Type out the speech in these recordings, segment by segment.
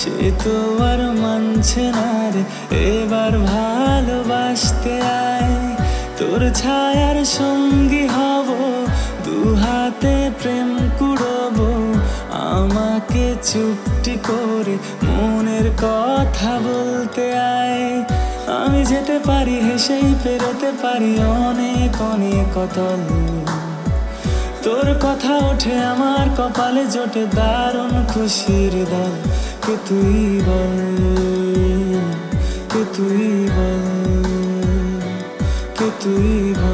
সে তো আর মানছে না রে, এবার ভালোবাসতে আয়। তোর ছায়ার সঙ্গী হব, দু হাতে প্রেম কুড়বো। আমাকে চুপটি করে মনের কথা বলতে আয়। আমি যেতে পারি, হেসেই পেরোতে পারি অনেক অনেক কতল তোর কথা ওঠে আমার কপালে, জোটে দারুণ খুশির দল। que tú ibas, que tú ibas, que tú.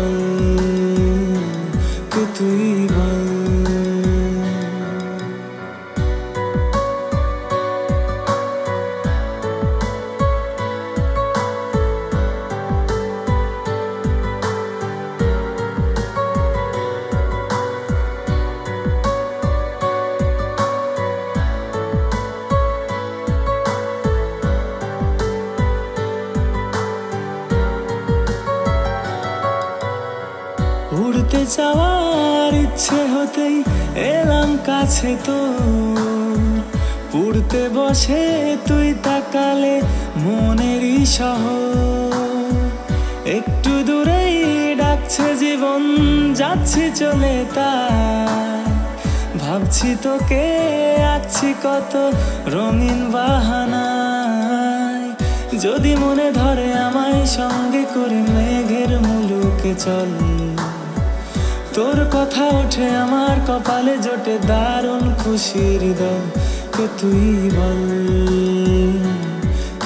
উড়তে যাওয়ার ইচ্ছে হতেই এলাম কাছে তো। পুড়তে বসে তুই তাকালে মনেরই সহ। একটু দূরেই ডাকছে জীবন, যাচ্ছি চলে তাই ভাবছি তোকে আছি কত রঙিন বাহানায়। যদি মনে ধরে আমায় সঙ্গে করে মেঘের মুলুকে চল। তোর কথা ওঠে আমার কপালে জোটে দারুণ খুশির দল কে তুই বল?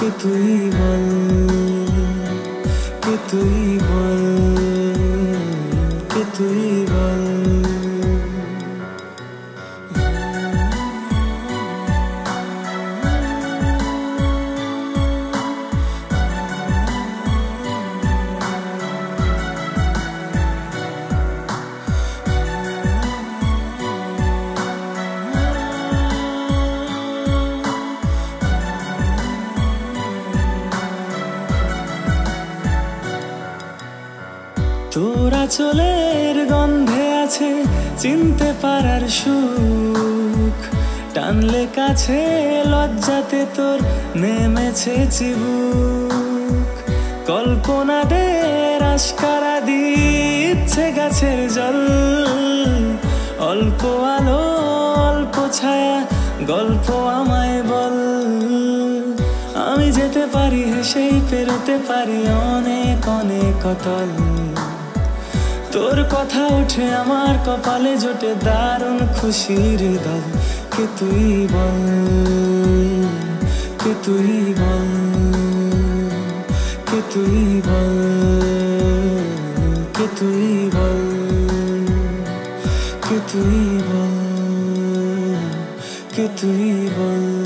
কে তুই বল? কে তুই বল? কে তুই বল? তোরা চলের গন্ধে আছে চিনতে পারার সুখ। টানলে কাছে লজ্জাতে তোর নেমেছে চিবুক। কল্পনাদের আশকারা দিচ্ছে গাছের জল। অল্প আলো, অল্প ছায়া, গল্প আমায় বল। আমি যেতে পারি, হেসেই পেরোতে পারি অনেক অনেক কতল তোর কথা উঠে আমার কপালে জোটে দারুণ খুশির দল। কে তুই বল? কে তুই বল? কে তুই বল? কে তুই বল? কে তুই বল? কে তুই বল?